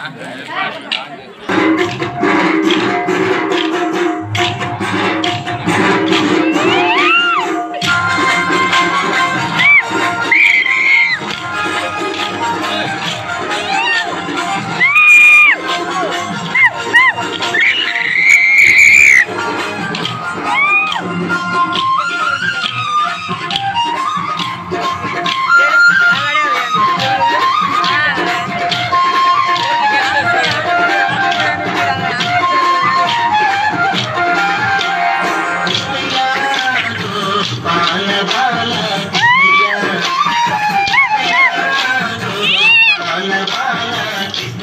Yeah.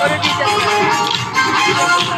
और teacher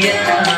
Yeah.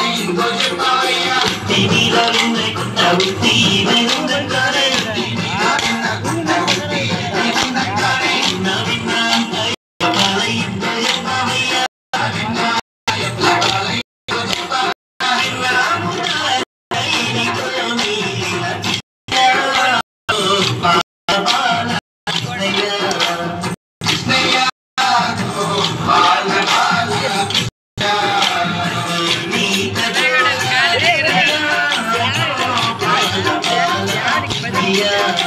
Yeah.